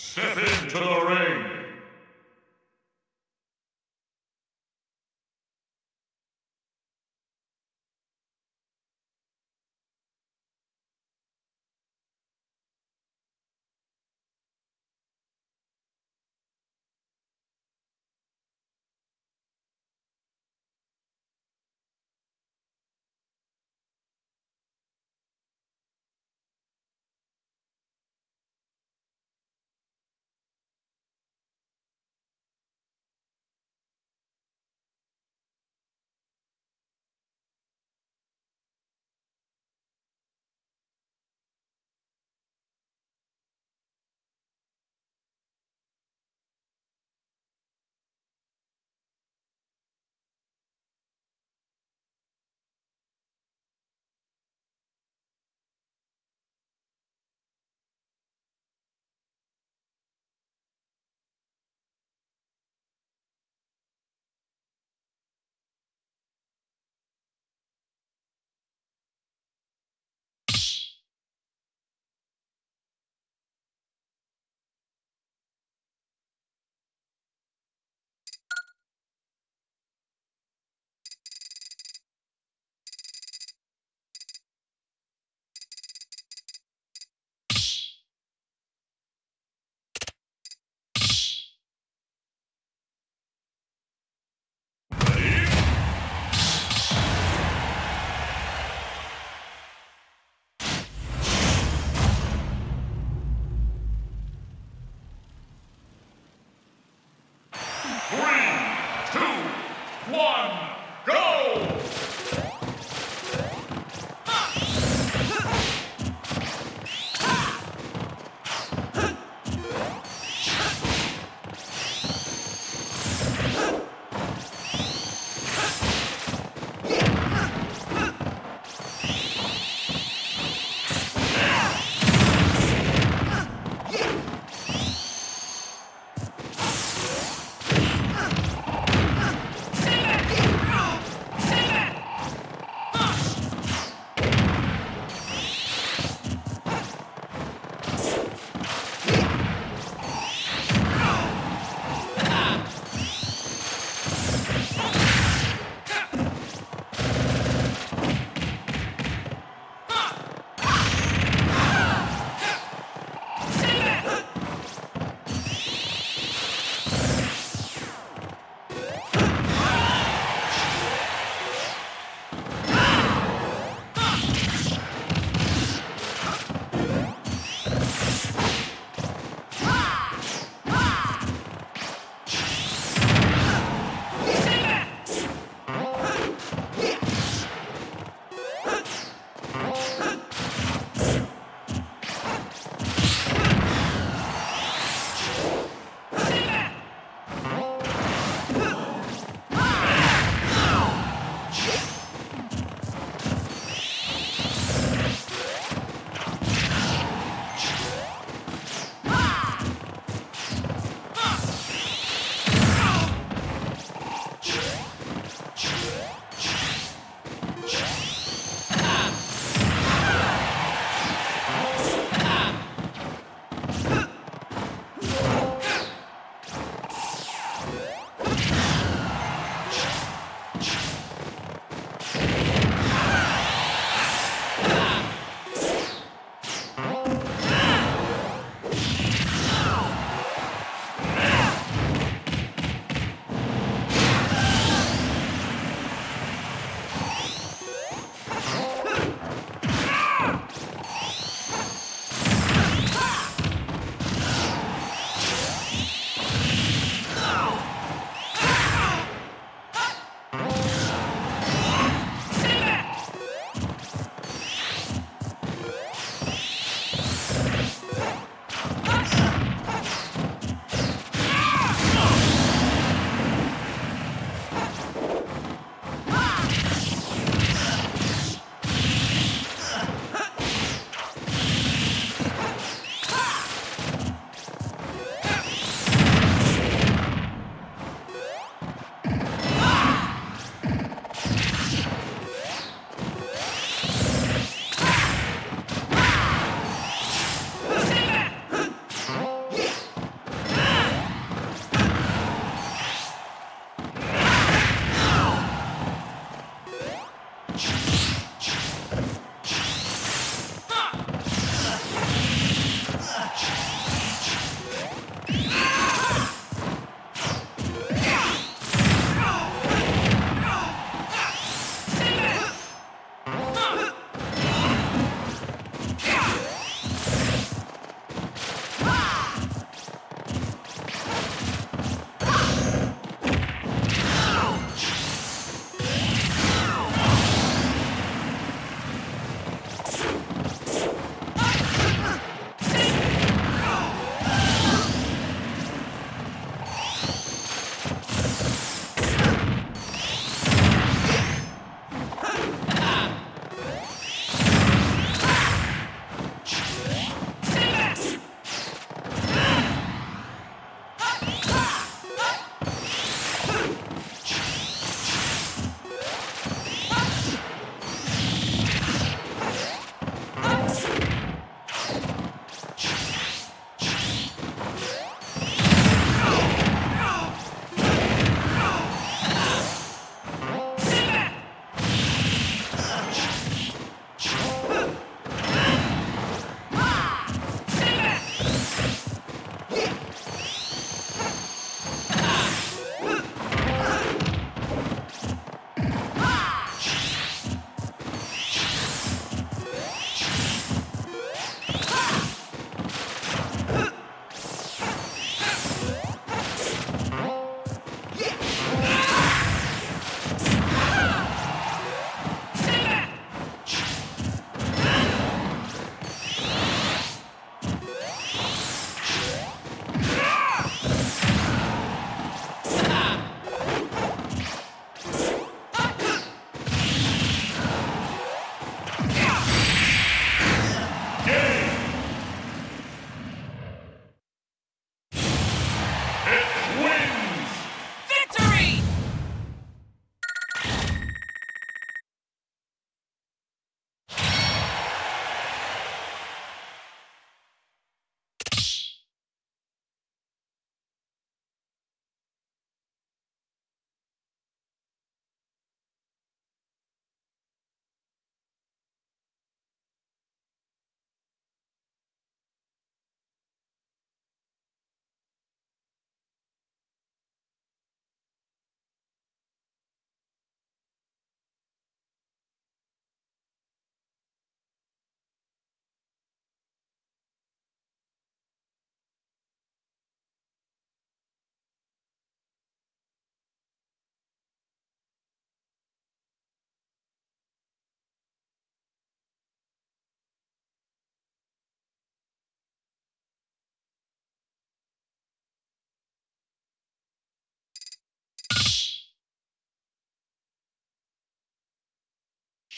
Step into the ring.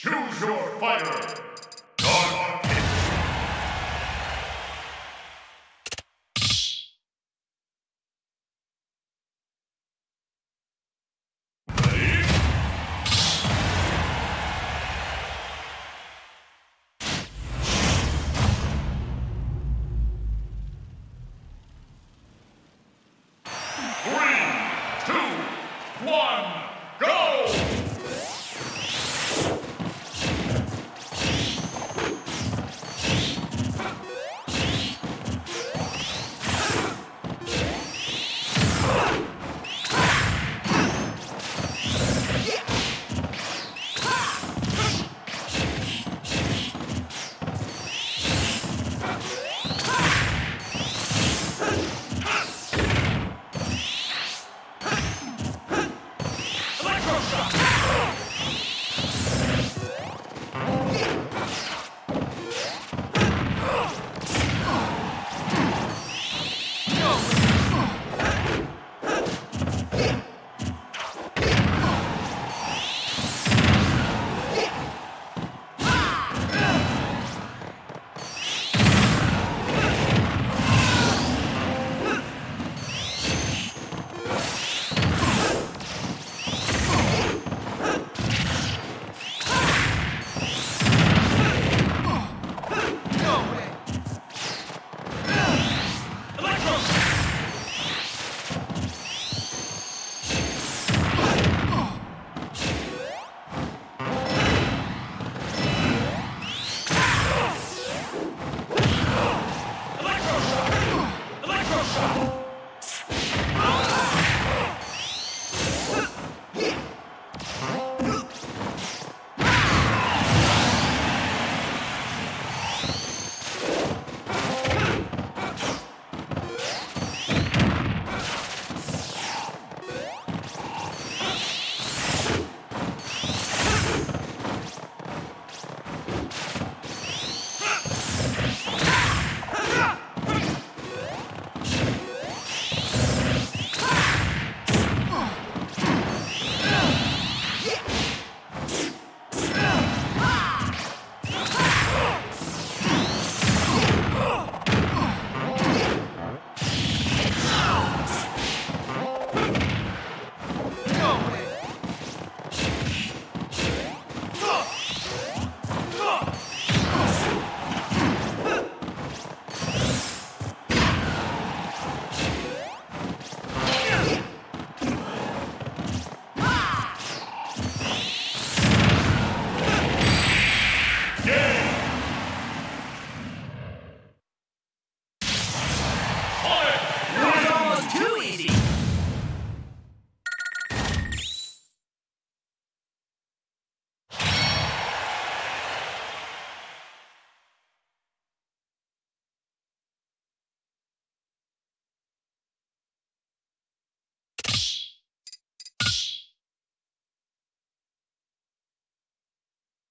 Choose your fighter.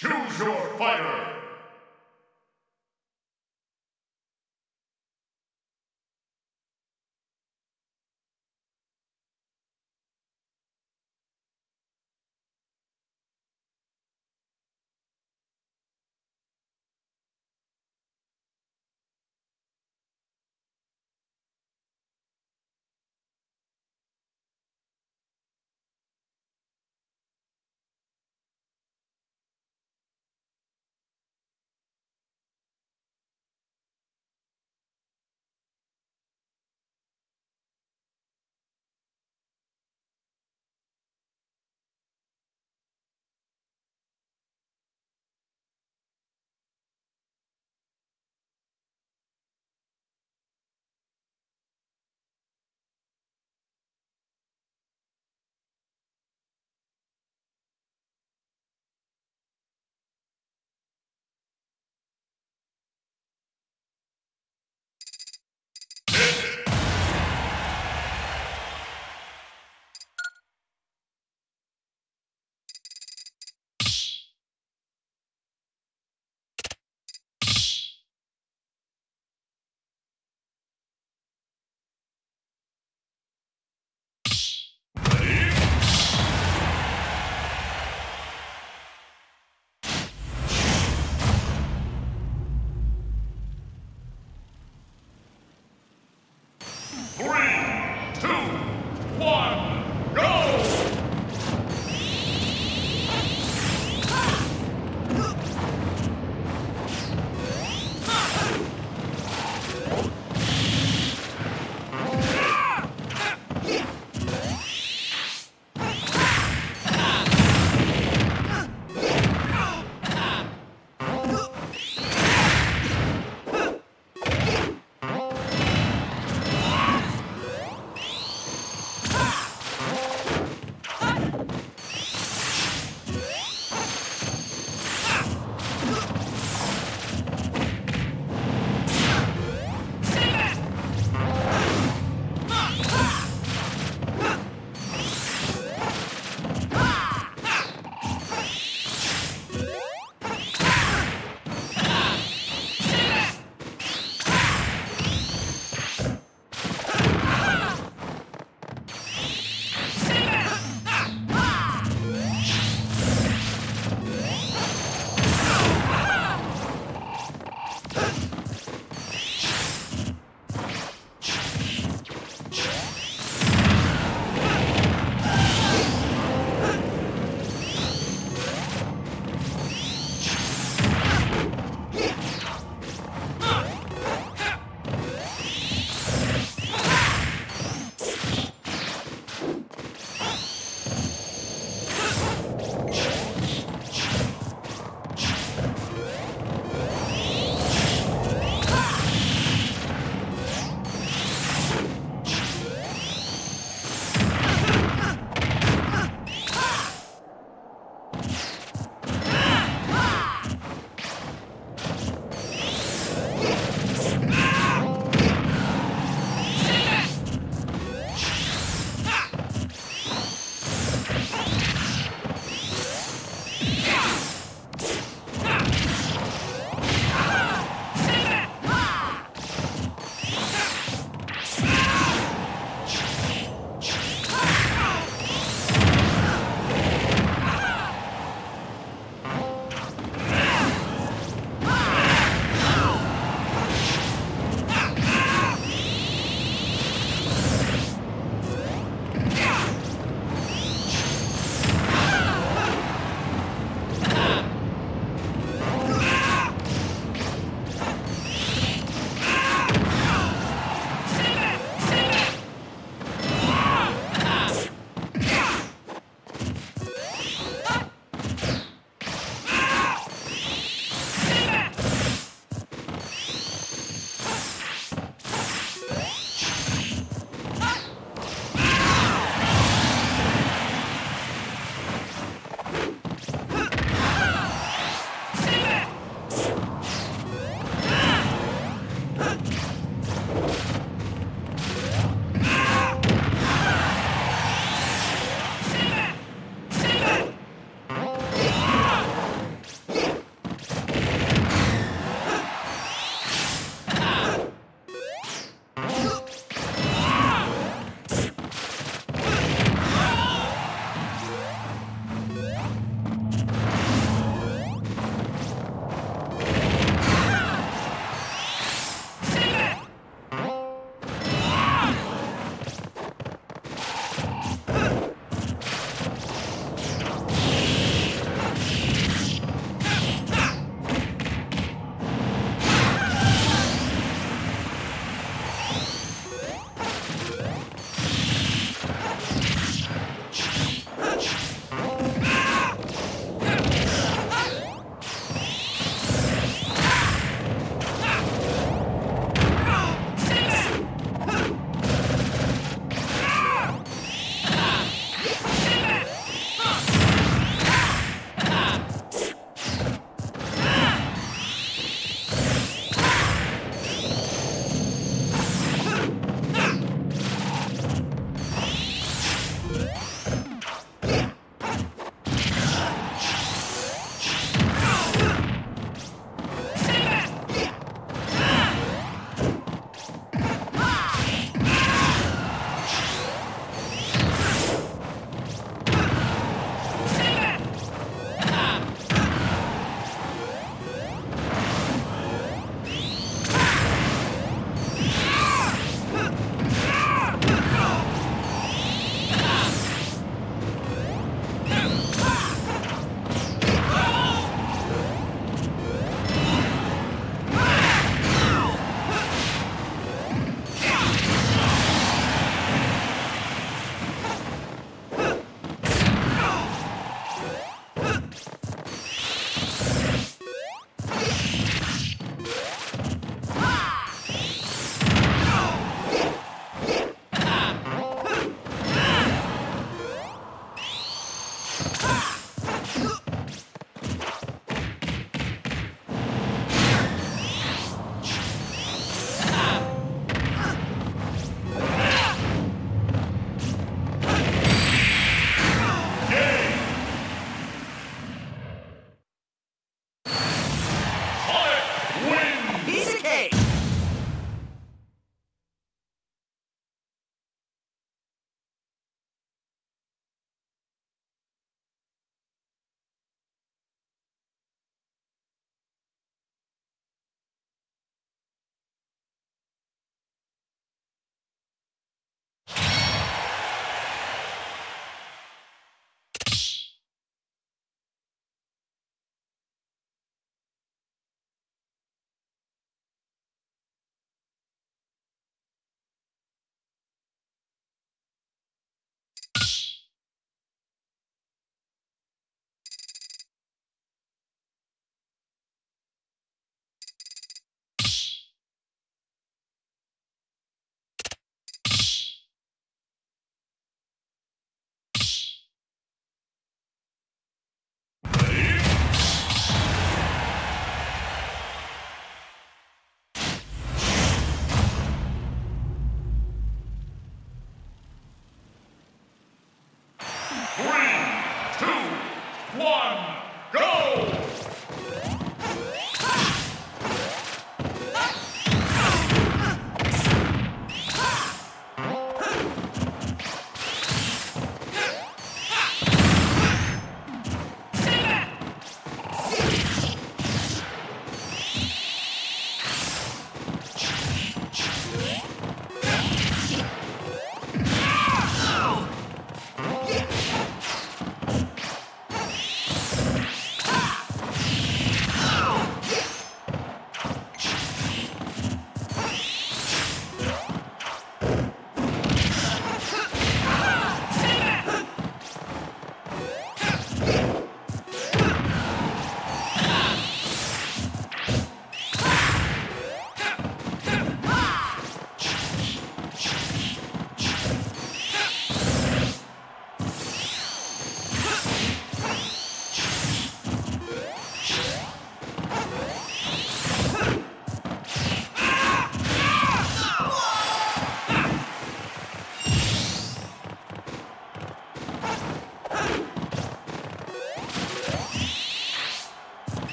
Choose your fighter.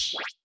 Elite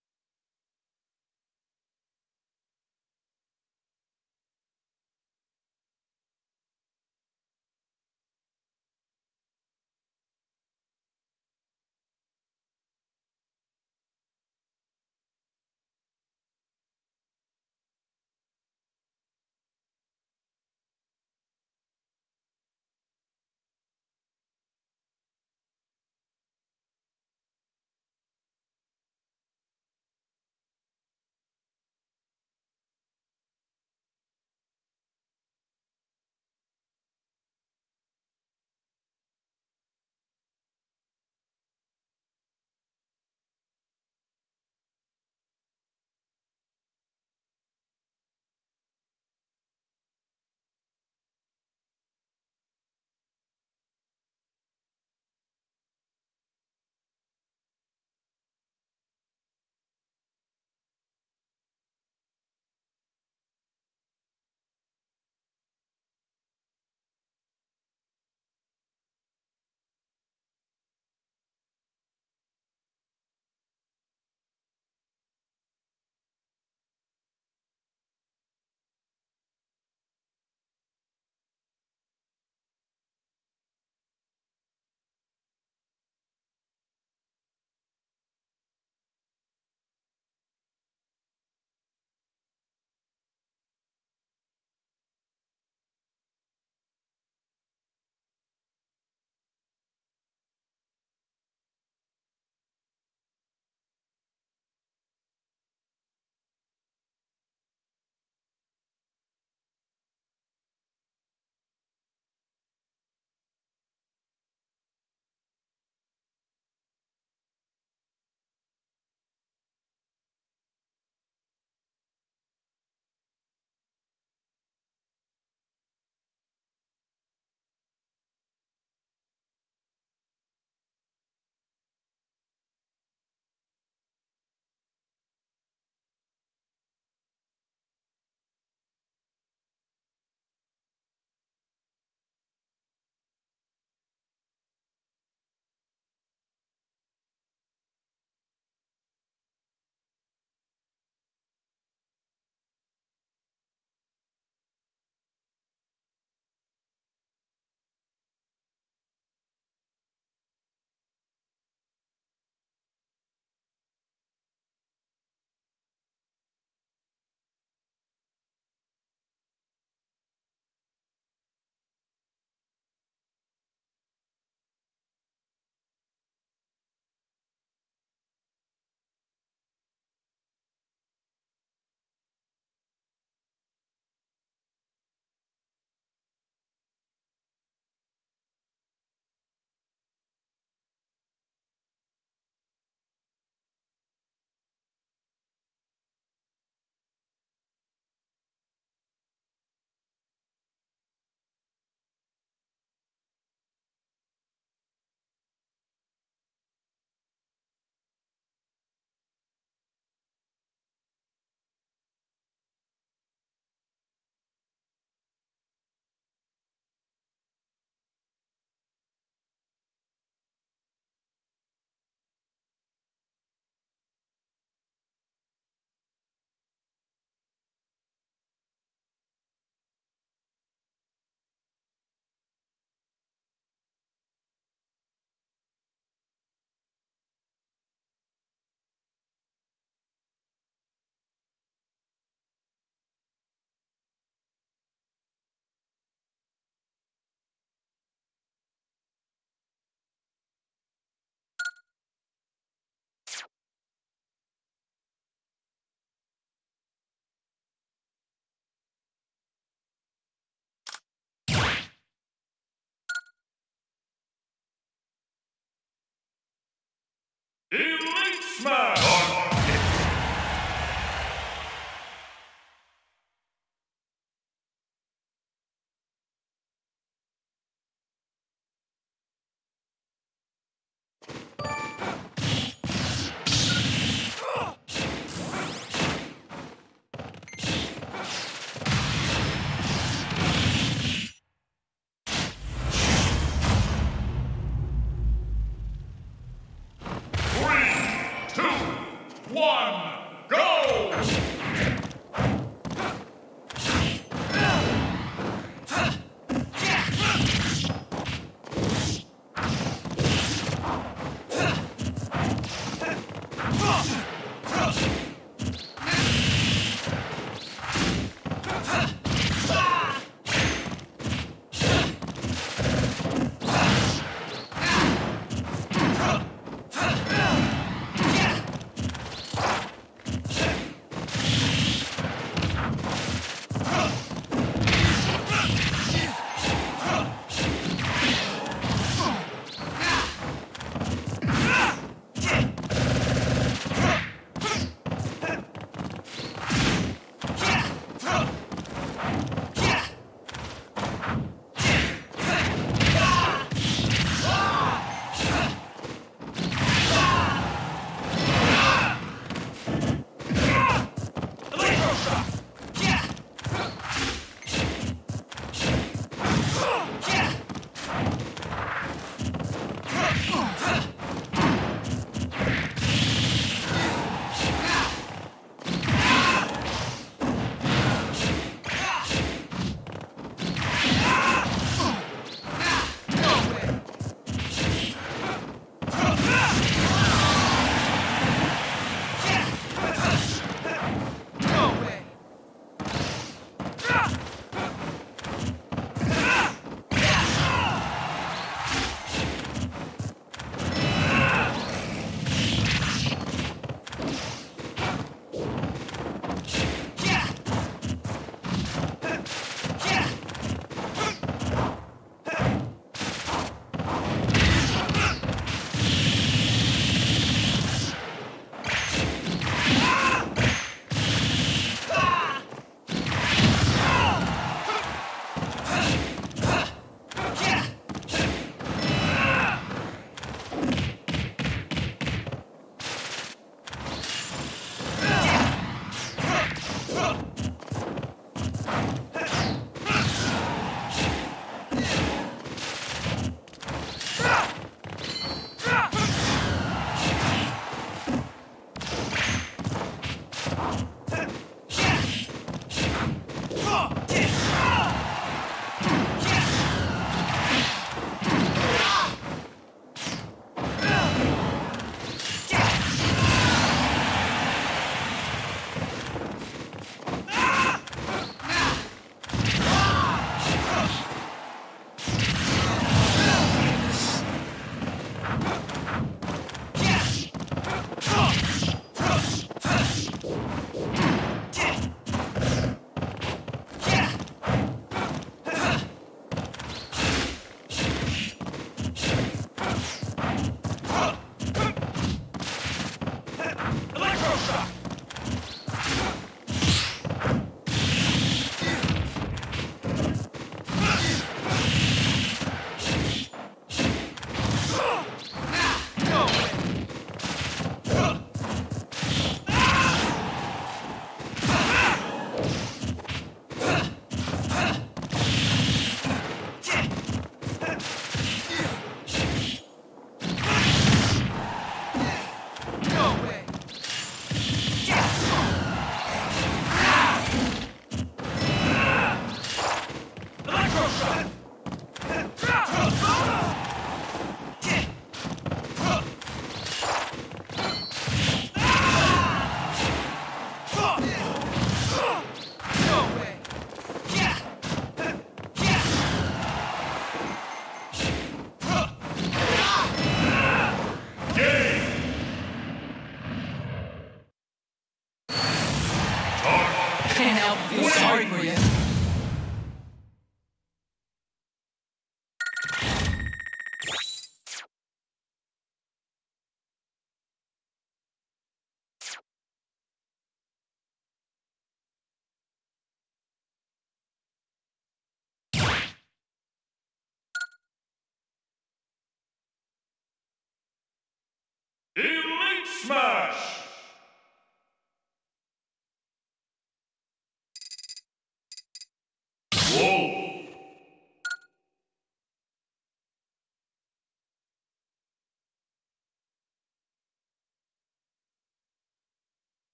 Smash!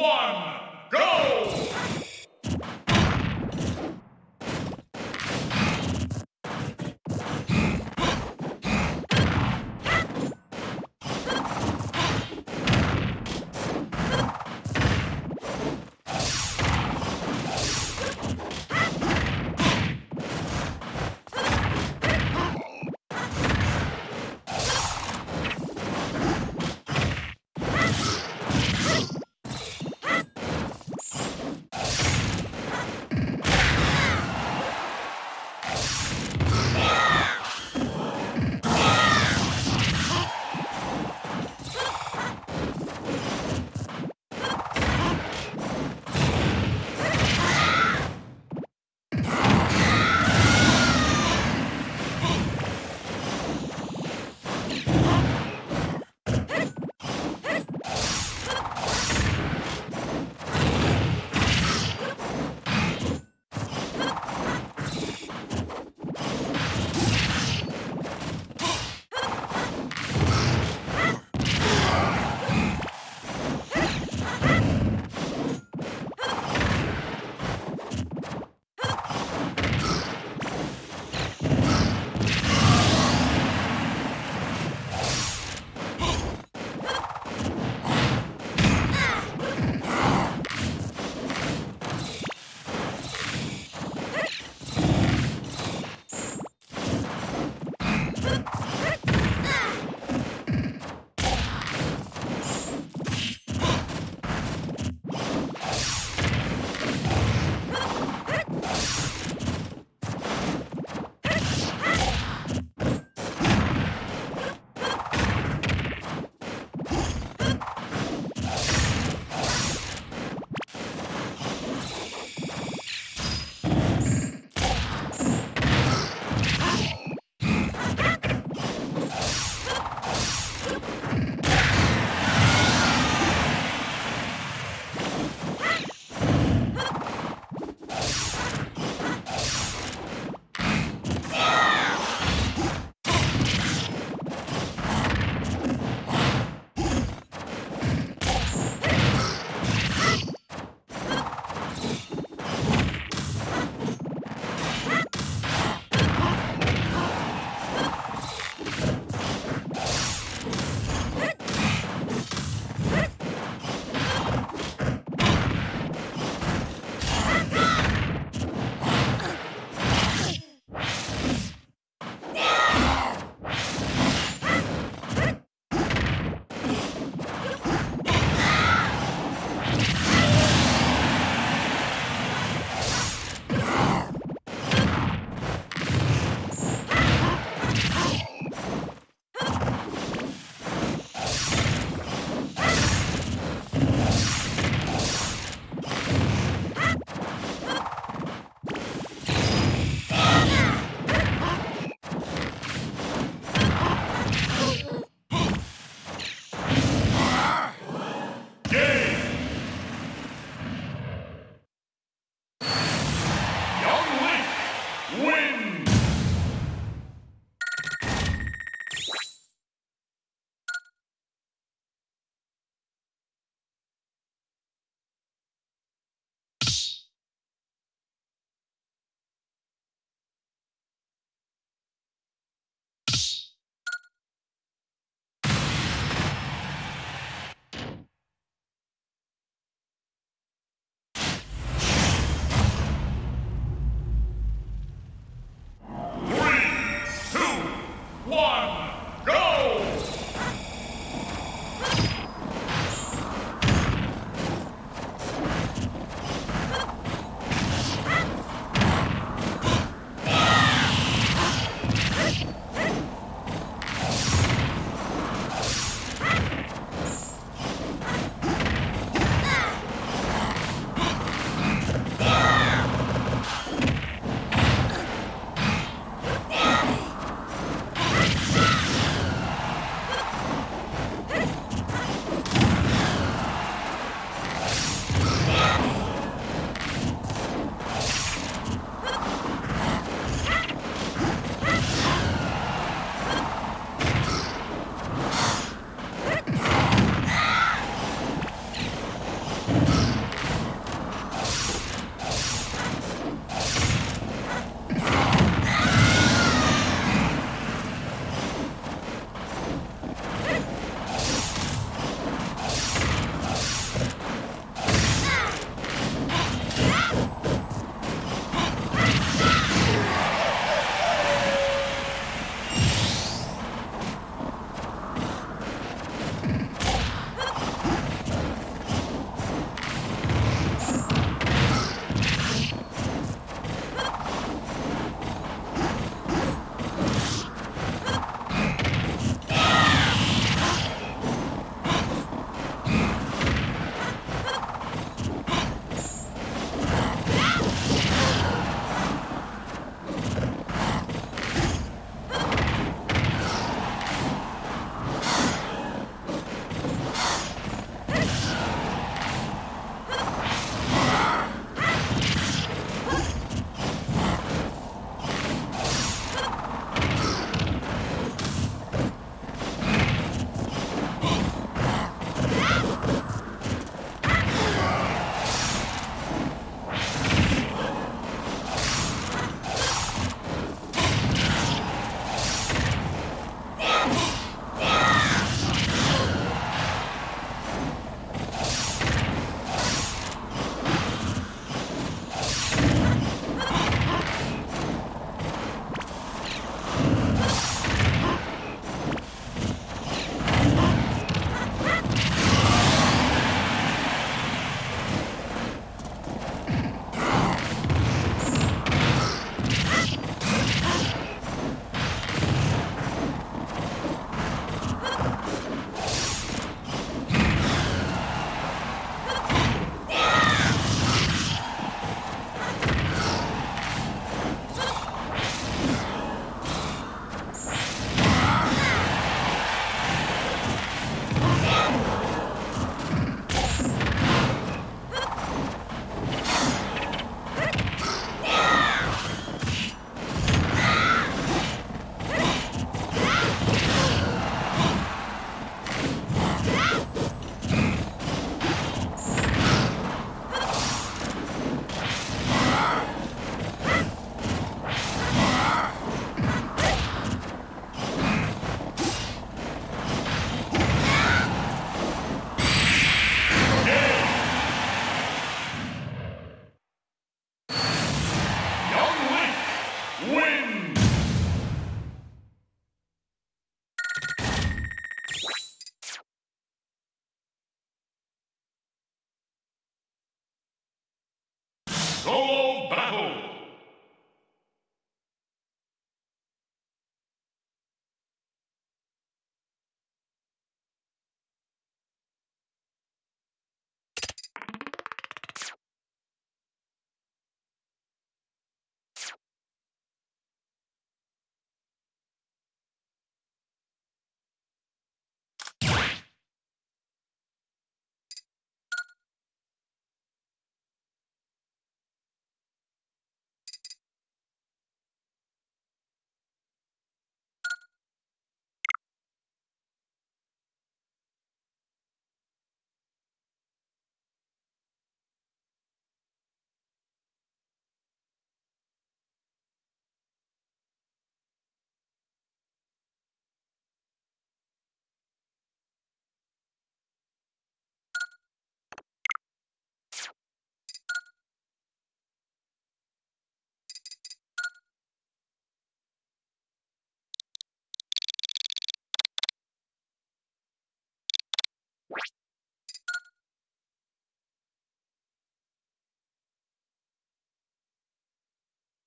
One,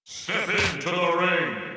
Step into the ring.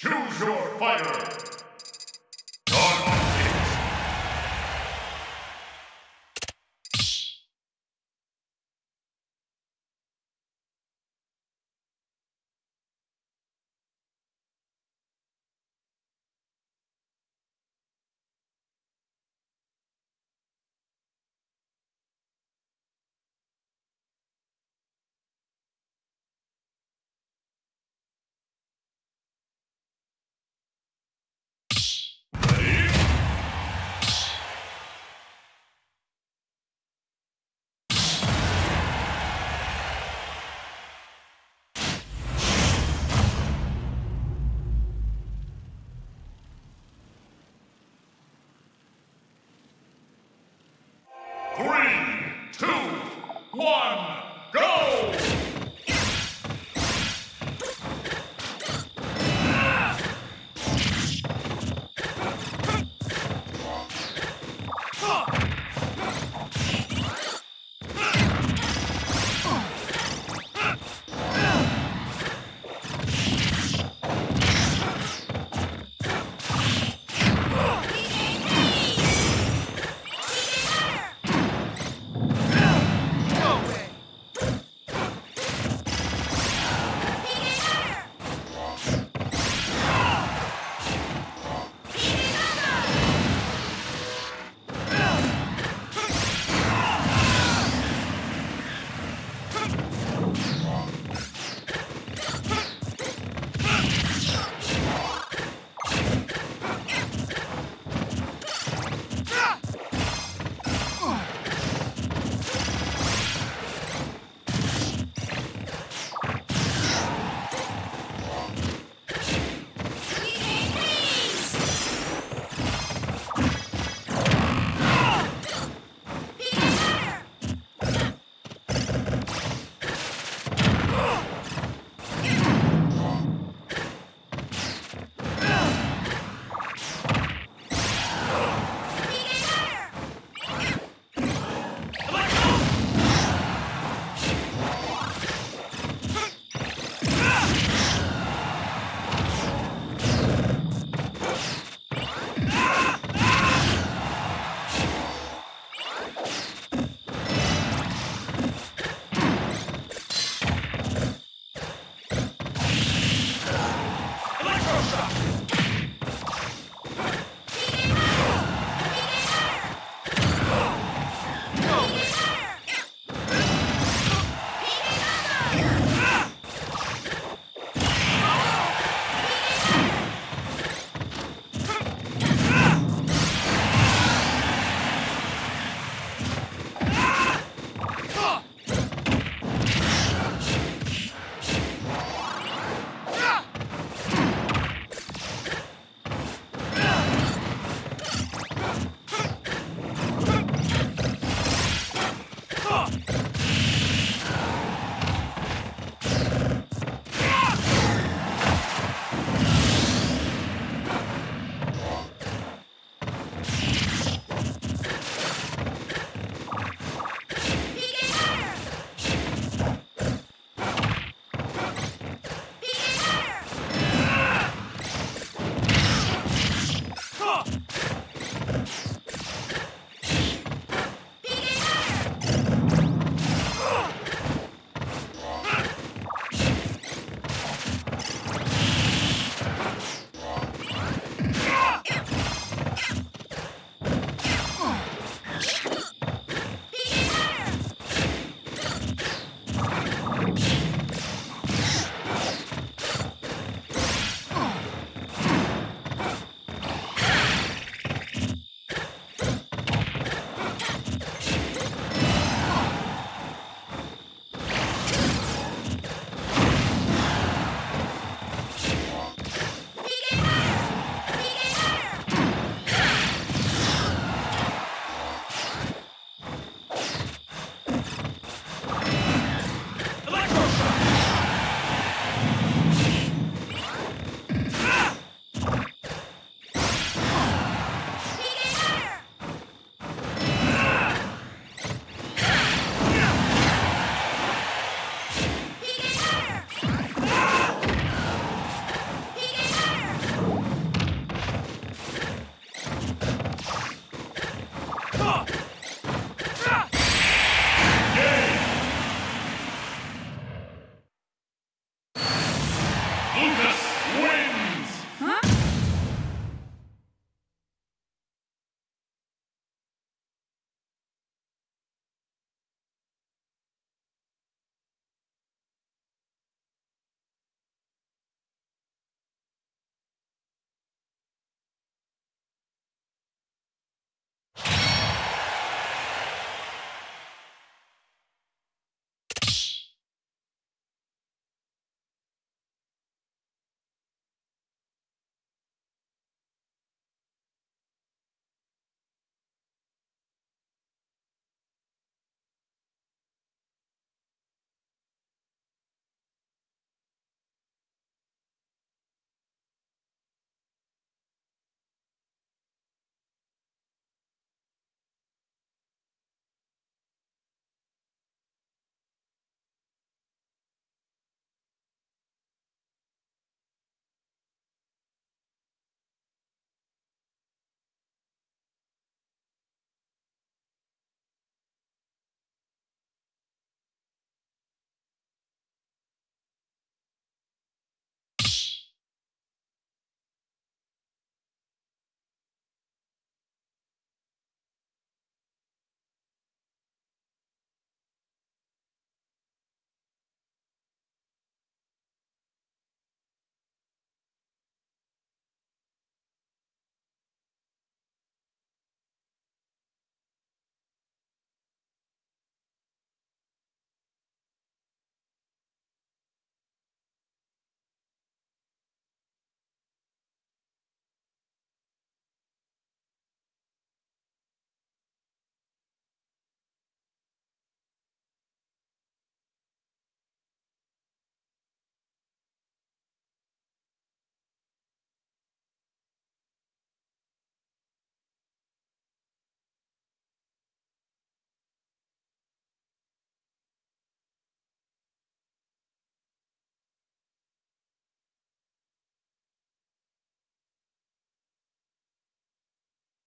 Choose your fighter. One, go!